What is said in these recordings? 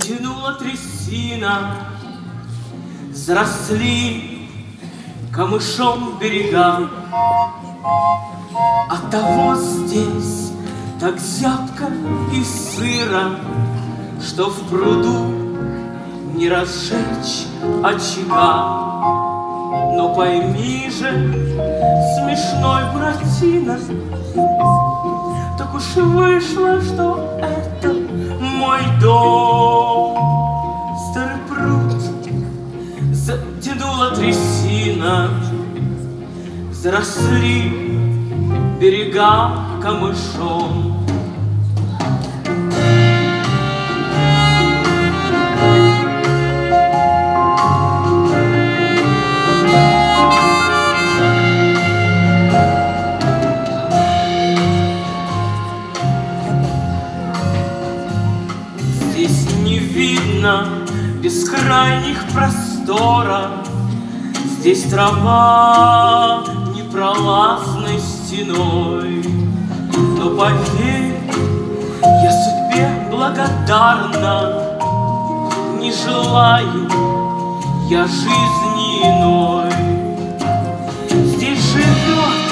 Тянула трясина, Заросли камышом берега. Оттого здесь так зябко и сыро, Что в пруду не разжечь очага. Но пойми же, смешной Буратино, Так уж и вышло, что это трясина, Заросли берега камышом. Здесь не видно бескрайних просторов, Здесь трава непролазной стеной. Но поверь, я судьбе благодарна, Не желаю я жизни иной. Здесь живет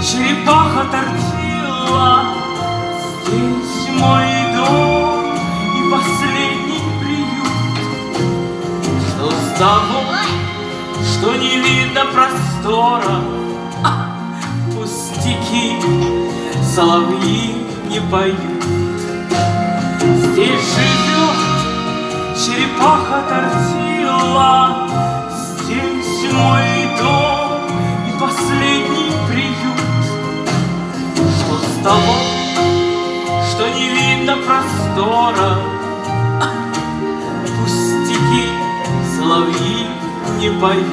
черепаха тортила, Здесь мой дом и последний приют. Что с того, что не видно простора, а, Пустяки, соловьи не поют. Здесь живет черепаха тортила, Здесь мой дом и последний приют. Что с того, что не видно простора, поют.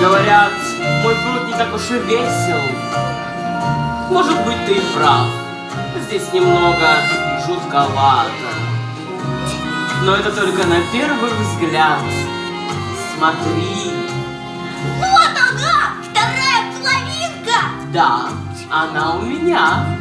Говорят, мой пруд не так уж и весел. Может быть, ты и прав. Здесь немного жутковато. Но это только на первый взгляд. Смотри, Вот она, вторая половинка! да, она у меня.